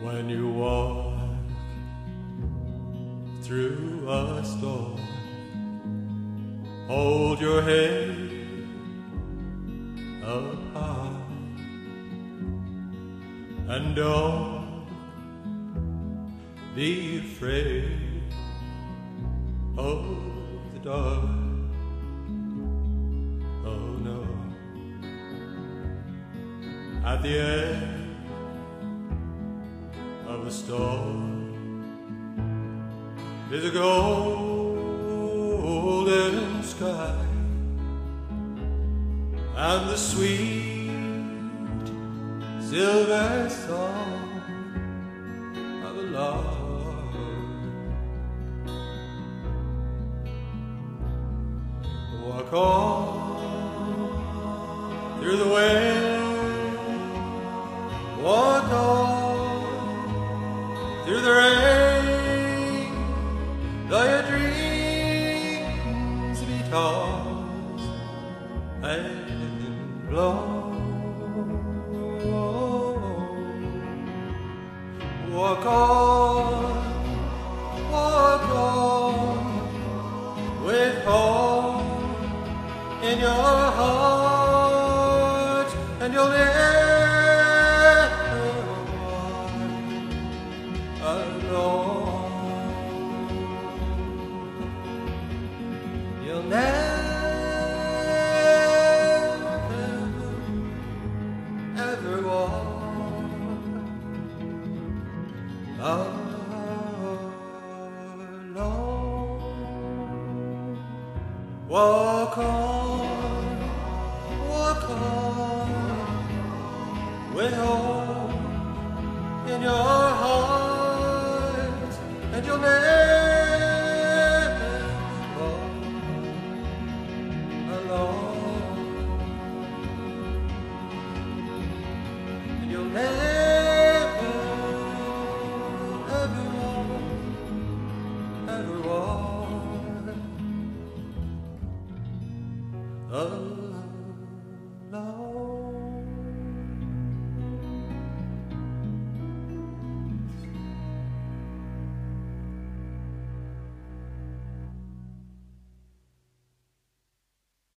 When you walk through a storm, hold your head up high and don't be afraid of the dark. Oh no. At the end of a storm is a golden sky and the sweet silver song of a love. Walk on through the wind, through the rain, though your dreams be tossed and blown. Walk on, walk on with hope in your heart, and you'll. alone. You'll never, ever walk alone. Walk on, walk on, with hope in your and you'll never walk alone, and you'll never. alone.